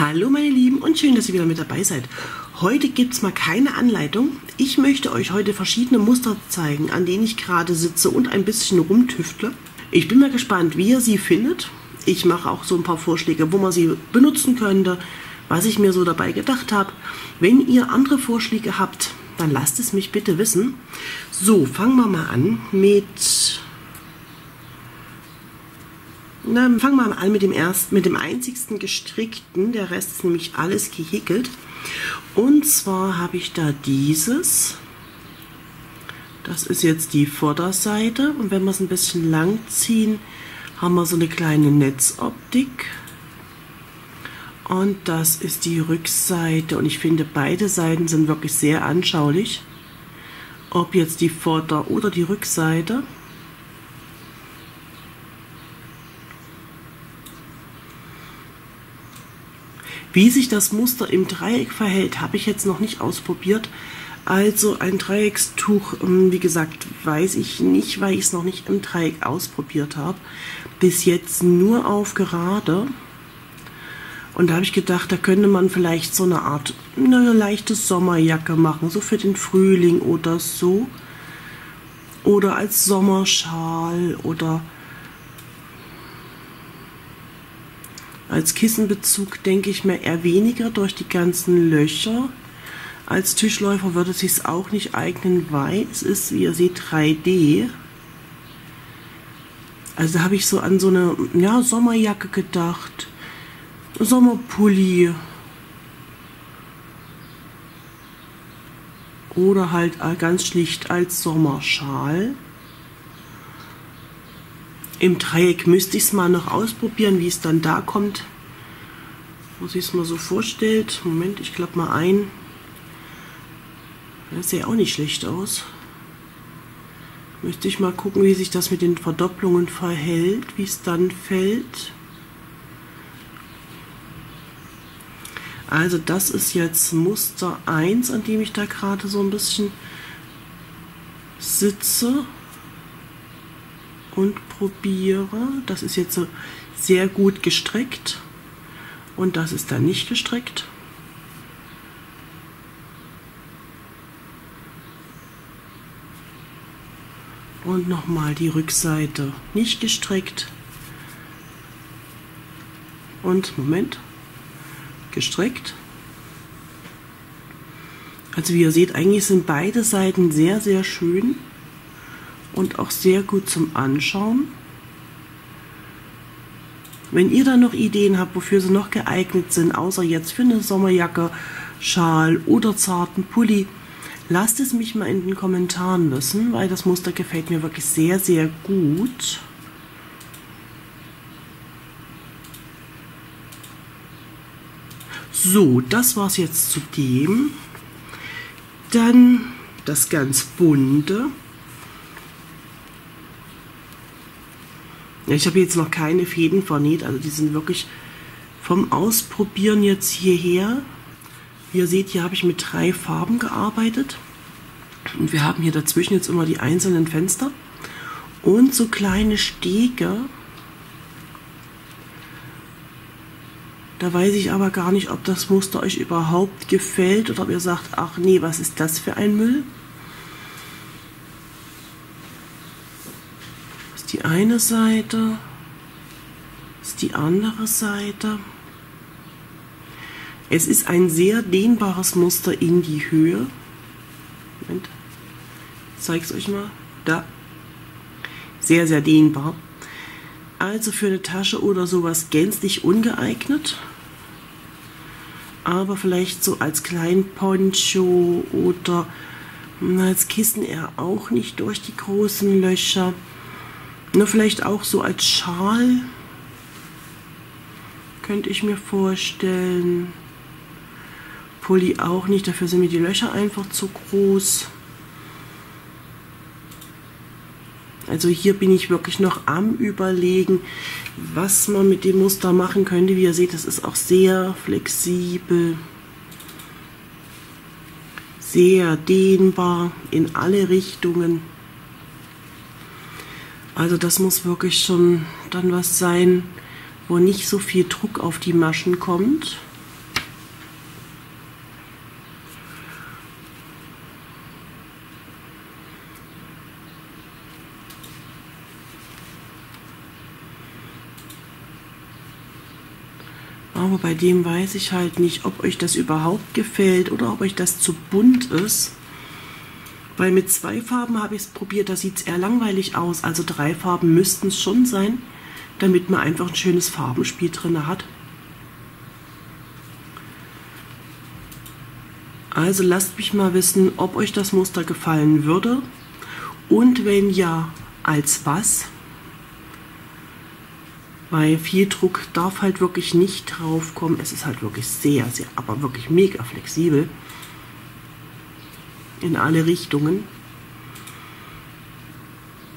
Hallo meine Lieben und schön, dass ihr wieder mit dabei seid. Heute gibt es mal keine Anleitung. Ich möchte euch heute verschiedene Muster zeigen, an denen ich gerade sitze und ein bisschen rumtüftle. Ich bin mal gespannt, wie ihr sie findet. Ich mache auch so ein paar Vorschläge, wo man sie benutzen könnte, was ich mir so dabei gedacht habe. Wenn ihr andere Vorschläge habt, dann lasst es mich bitte wissen. So, fangen wir mal an mit na, fangen wir mal an mit dem ersten, mit dem einzigsten gestrickten. Der Rest ist nämlich alles gehäkelt. Und zwar habe ich da dieses. Das ist jetzt die Vorderseite. Und wenn wir es ein bisschen lang ziehen, haben wir so eine kleine Netzoptik. Und das ist die Rückseite. Und ich finde, beide Seiten sind wirklich sehr anschaulich. Ob jetzt die Vorder- oder die Rückseite. Wie sich das Muster im Dreieck verhält, habe ich jetzt noch nicht ausprobiert. Also ein Dreieckstuch, ähm, wie gesagt, weiß ich nicht, weil ich es noch nicht im Dreieck ausprobiert habe. Bis jetzt nur auf gerade. Und da habe ich gedacht, da könnte man vielleicht so eine Art, eine leichte Sommerjacke machen, so für den Frühling oder so. Oder als Sommerschal oder Als Kissenbezug denke ich mir eher weniger durch die ganzen Löcher. Als Tischläufer würde es sich auch nicht eignen, weil es ist, wie ihr seht, 3D. Also habe ich so an so eine ja, Sommerjacke gedacht. Sommerpulli. Oder halt ganz schlicht als Sommerschal. Im Dreieck müsste ich es mal noch ausprobieren, wie es dann da kommt. Wo sich es mal so vorstellt. Moment, ich klappe mal ein. Das sieht auch nicht schlecht aus. Müsste ich mal gucken, wie sich das mit den Verdopplungen verhält, wie es dann fällt. Also das ist jetzt Muster 1, an dem ich da gerade so ein bisschen sitze und probiere. Das ist jetzt so sehr gut gestreckt und das ist dann nicht gestreckt. Und nochmal die Rückseite nicht gestreckt. Und Moment, gestreckt. Also wie ihr seht, eigentlich sind beide Seiten sehr, sehr schön und auch sehr gut zum Anschauen. Wenn ihr da noch Ideen habt, wofür sie noch geeignet sind, außer jetzt für eine Sommerjacke, Schal oder zarten Pulli, lasst es mich mal in den Kommentaren wissen, weil das Muster gefällt mir wirklich sehr, sehr gut. So, das war es jetzt zu dem. Dann das ganz bunte. Ich habe jetzt noch keine Fäden vernäht, also die sind wirklich vom Ausprobieren jetzt hierher. Wie ihr seht, hier habe ich mit drei Farben gearbeitet. Und wir haben hier dazwischen jetzt immer die einzelnen Fenster und so kleine Stege. Da weiß ich aber gar nicht, ob das Muster euch überhaupt gefällt oder ob ihr sagt, ach nee, was ist das für ein Müll? die eine Seite, ist die andere Seite. Es ist ein sehr dehnbares Muster in die Höhe. Moment, zeige es euch mal. Da. Sehr, sehr dehnbar. Also für eine Tasche oder sowas gänzlich ungeeignet. Aber vielleicht so als Kleinponcho oder als Kissen eher auch nicht durch die großen Löcher. Na, vielleicht auch so als Schal. Könnte ich mir vorstellen. Pulli auch nicht, dafür sind mir die Löcher einfach zu groß. Also hier bin ich wirklich noch am überlegen, was man mit dem Muster machen könnte. Wie ihr seht, das ist auch sehr flexibel, sehr dehnbar in alle Richtungen. Also das muss wirklich schon dann was sein, wo nicht so viel Druck auf die Maschen kommt. Aber bei dem weiß ich halt nicht, ob euch das überhaupt gefällt oder ob euch das zu bunt ist. Weil mit zwei Farben habe ich es probiert, da sieht es eher langweilig aus. Also drei Farben müssten es schon sein, damit man einfach ein schönes Farbenspiel drin hat. Also lasst mich mal wissen, ob euch das Muster gefallen würde und wenn ja, als was? Weil viel Druck darf halt wirklich nicht drauf kommen. Es ist halt wirklich sehr, sehr, aber wirklich mega flexibel. In alle Richtungen.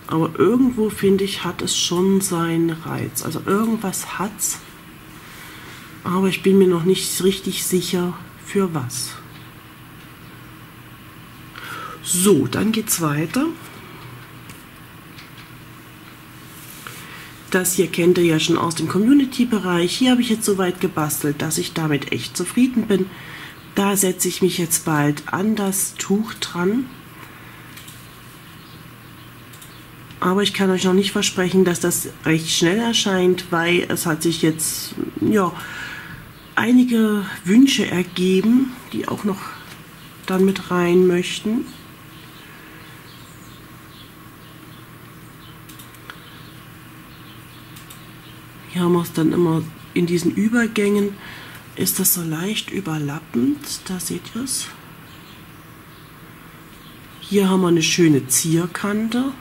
Aber irgendwo finde ich, hat es schon seinen Reiz. Also irgendwas hat's. Aber ich bin mir noch nicht richtig sicher, für was. So, dann geht's weiter. Das hier kennt ihr ja schon aus dem Community-Bereich. Hier habe ich jetzt soweit gebastelt, dass ich damit echt zufrieden bin. Da setze ich mich jetzt bald an das Tuch dran. Aber ich kann euch noch nicht versprechen, dass das recht schnell erscheint, weil es hat sich jetzt ja, einige Wünsche ergeben, die auch noch dann mit rein möchten. Hier haben wir es dann immer in diesen Übergängen, ist das so leicht überlappend, da seht ihr es. Hier haben wir eine schöne Zierkante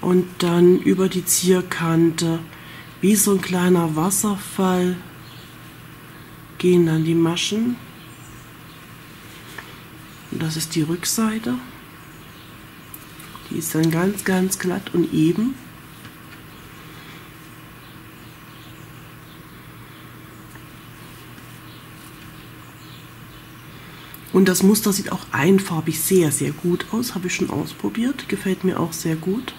und dann über die Zierkante wie so ein kleiner Wasserfall gehen dann die Maschen. Und das ist die Rückseite. Die ist dann ganz, ganz glatt und eben. Und das Muster sieht auch einfarbig sehr, sehr gut aus. Habe ich schon ausprobiert. Gefällt mir auch sehr gut.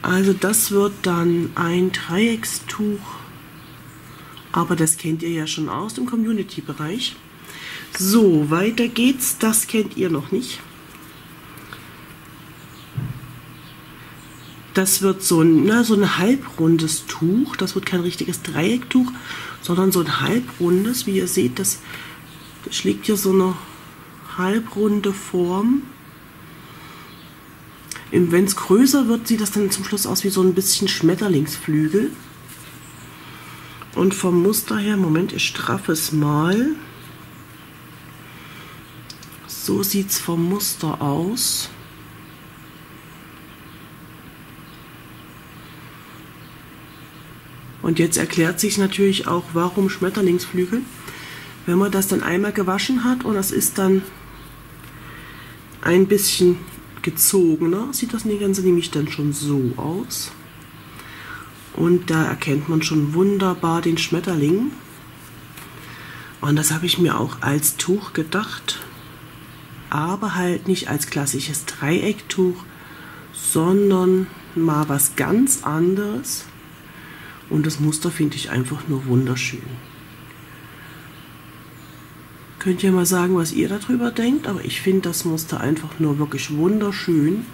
Also das wird dann ein Dreieckstuch. Aber das kennt ihr ja schon aus dem Community-Bereich. So, weiter geht's. Das kennt ihr noch nicht. Das wird so ein, na, so ein halbrundes Tuch. Das wird kein richtiges Dreiecktuch, sondern so ein halbrundes. Wie ihr seht, das, das schlägt hier so eine halbrunde Form. Wenn es größer wird, sieht das dann zum Schluss aus wie so ein bisschen Schmetterlingsflügel. Und vom Muster her, Moment, ich straffe es mal. So sieht es vom Muster aus. Und jetzt erklärt sich natürlich auch, warum Schmetterlingsflügel. Wenn man das dann einmal gewaschen hat und das ist dann ein bisschen gezogener, sieht das Ganze nämlich dann schon so aus. Und da erkennt man schon wunderbar den Schmetterling. Und das habe ich mir auch als Tuch gedacht, aber halt nicht als klassisches Dreiecktuch, sondern mal was ganz anderes. Und das Muster finde ich einfach nur wunderschön. Könnt ihr mal sagen, was ihr darüber denkt, aber ich finde das Muster einfach nur wirklich wunderschön.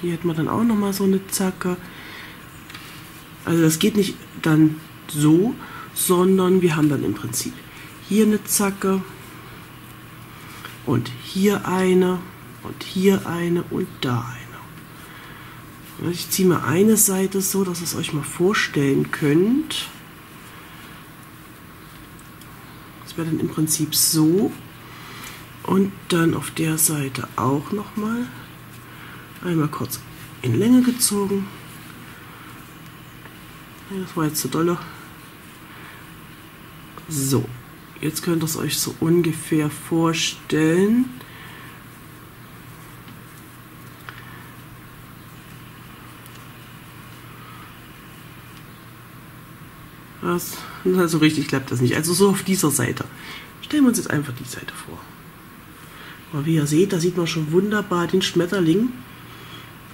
Hier hat man dann auch nochmal so eine Zacke. Also das geht nicht dann so, sondern wir haben dann im Prinzip hier eine Zacke und hier eine und hier eine und da eine. Ich ziehe mal eine Seite so, dass ihr es euch mal vorstellen könnt. Das wäre dann im Prinzip so. Und dann auf der Seite auch nochmal. Einmal kurz in Länge gezogen. Das war jetzt zu dolle. So, jetzt könnt ihr es euch so ungefähr vorstellen. Das, also richtig klappt das nicht. Also so auf dieser Seite. Stellen wir uns jetzt einfach die Seite vor. Aber wie ihr seht, da sieht man schon wunderbar den Schmetterling.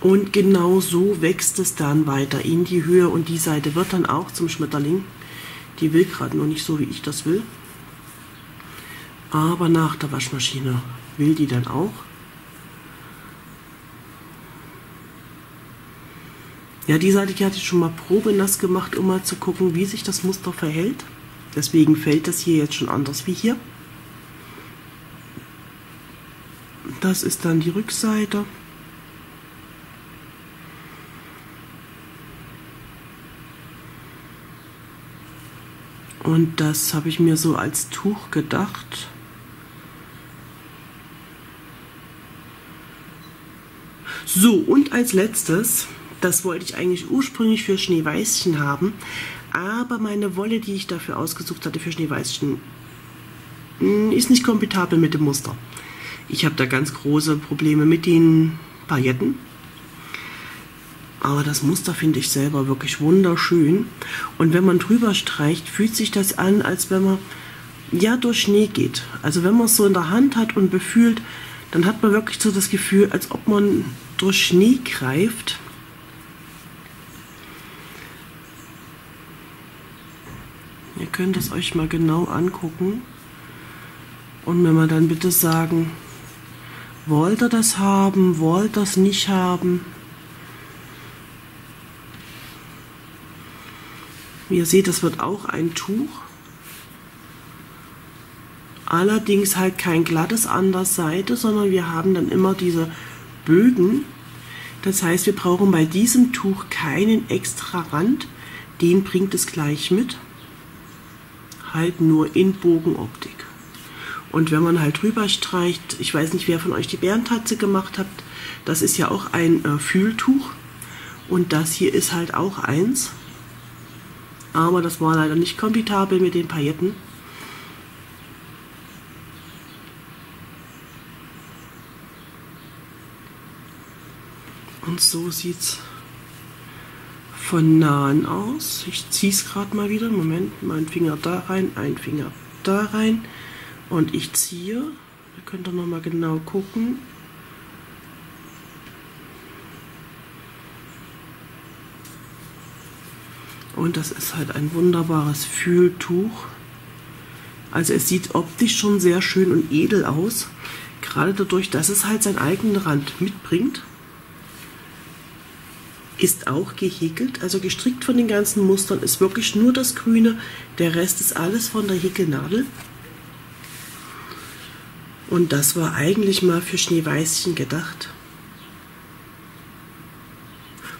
Und genau so wächst es dann weiter in die Höhe und die Seite wird dann auch zum Schmetterling. Die will gerade nur nicht so, wie ich das will. Aber nach der Waschmaschine will die dann auch. Ja, die Seite die hatte ich schon mal probenass gemacht, um mal zu gucken, wie sich das Muster verhält. Deswegen fällt das hier jetzt schon anders wie hier. Das ist dann die Rückseite. Und das habe ich mir so als Tuch gedacht. So, und als letztes, das wollte ich eigentlich ursprünglich für Schneeweißchen haben, aber meine Wolle, die ich dafür ausgesucht hatte für Schneeweißchen, hm, ist nicht kompatibel mit dem Muster. Ich habe da ganz große Probleme mit den Pailletten. Aber das Muster finde ich selber wirklich wunderschön. Und wenn man drüber streicht, fühlt sich das an, als wenn man ja durch Schnee geht. Also wenn man es so in der Hand hat und befühlt, dann hat man wirklich so das Gefühl, als ob man durch Schnee greift. Könnt es euch mal genau angucken und mir mal dann bitte sagen, wollt ihr das haben, wollt ihr das nicht haben? Wie ihr seht, das wird auch ein Tuch. Allerdings halt kein glattes an der Seite, sondern wir haben dann immer diese Bögen. Das heißt, wir brauchen bei diesem Tuch keinen extra Rand. Den bringt es gleich mit. Halt nur in Bogenoptik. Und wenn man halt drüber streicht, ich weiß nicht, wer von euch die Bärentatze gemacht hat, das ist ja auch ein äh, Fühltuch. Und das hier ist halt auch eins aber das war leider nicht kompatibel mit den Pailletten. Und so sieht es von nahen aus. Ich ziehe es gerade mal wieder. Moment, mein Finger da rein, ein Finger da rein. Und ich ziehe. Ihr könnt ihr nochmal genau gucken. Und das ist halt ein wunderbares Fühltuch. Also es sieht optisch schon sehr schön und edel aus. Gerade dadurch, dass es halt seinen eigenen Rand mitbringt. Ist auch gehäkelt, also gestrickt von den ganzen Mustern ist wirklich nur das Grüne. Der Rest ist alles von der Häkelnadel. Und das war eigentlich mal für Schneeweißchen gedacht.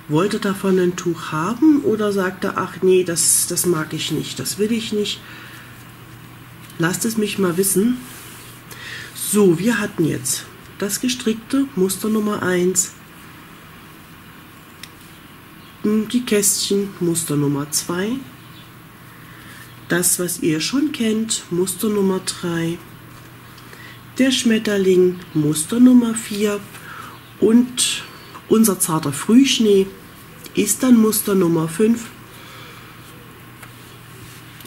Wollte davon ein Tuch haben oder sagte, ach nee, das, das mag ich nicht, das will ich nicht. Lasst es mich mal wissen. So, wir hatten jetzt das gestrickte Muster Nummer 1, die Kästchen Muster Nummer 2, das, was ihr schon kennt, Muster Nummer 3, der Schmetterling Muster Nummer 4 und unser zarter Frühschnee ist dann Muster Nummer 5.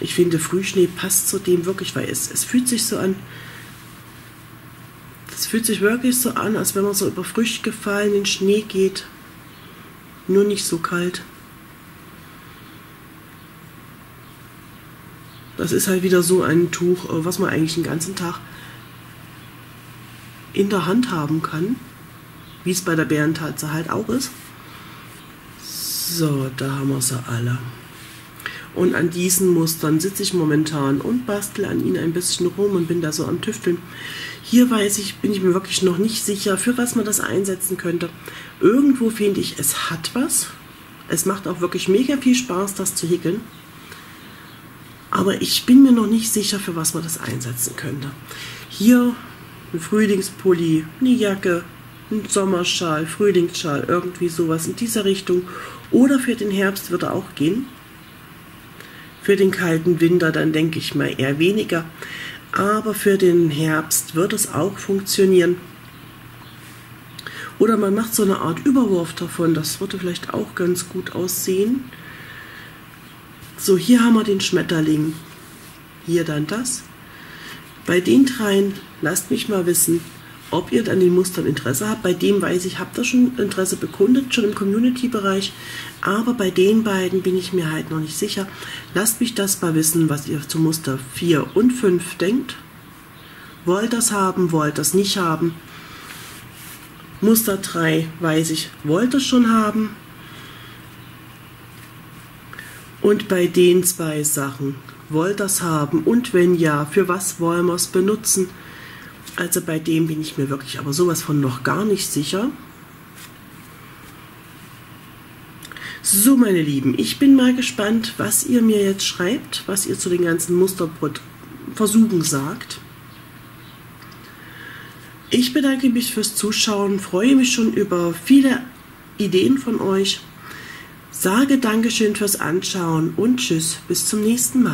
Ich finde, Frühschnee passt zu dem wirklich, weil es, es fühlt sich so an, es fühlt sich wirklich so an, als wenn man so über frisch gefallenen Schnee geht. Nur nicht so kalt. Das ist halt wieder so ein Tuch, äh, was man eigentlich den ganzen Tag in der Hand haben kann. Wie es bei der Bärentatze halt auch ist. So, da haben wir sie alle. Und an diesen Mustern sitze ich momentan und bastel an ihnen ein bisschen rum und bin da so am Tüfteln. Hier weiß ich, bin ich mir wirklich noch nicht sicher, für was man das einsetzen könnte. Irgendwo finde ich, es hat was. Es macht auch wirklich mega viel Spaß, das zu häkeln. Aber ich bin mir noch nicht sicher, für was man das einsetzen könnte. Hier ein Frühlingspulli, eine Jacke, ein Sommerschal, Frühlingsschal, irgendwie sowas in dieser Richtung. Oder für den Herbst würde auch gehen. Für den kalten Winter dann denke ich mal eher weniger. Aber für den Herbst wird es auch funktionieren. Oder man macht so eine Art Überwurf davon. Das würde vielleicht auch ganz gut aussehen. So, hier haben wir den Schmetterling. Hier dann das. Bei den dreien, lasst mich mal wissen, ob ihr an den Mustern Interesse habt. Bei dem weiß ich, habt ihr schon Interesse bekundet, schon im Community-Bereich. Aber bei den beiden bin ich mir halt noch nicht sicher. Lasst mich das mal wissen, was ihr zu Muster 4 und 5 denkt. Wollt das haben, wollt das nicht haben. Muster 3 weiß ich, wollt es schon haben. Und bei den zwei Sachen, wollt das haben und wenn ja, für was wollen wir es benutzen? Also bei dem bin ich mir wirklich aber sowas von noch gar nicht sicher. So, meine Lieben, ich bin mal gespannt, was ihr mir jetzt schreibt, was ihr zu den ganzen Musterbrot-Versuchen sagt. Ich bedanke mich fürs Zuschauen, freue mich schon über viele Ideen von euch. Sage Dankeschön fürs Anschauen und Tschüss, bis zum nächsten Mal.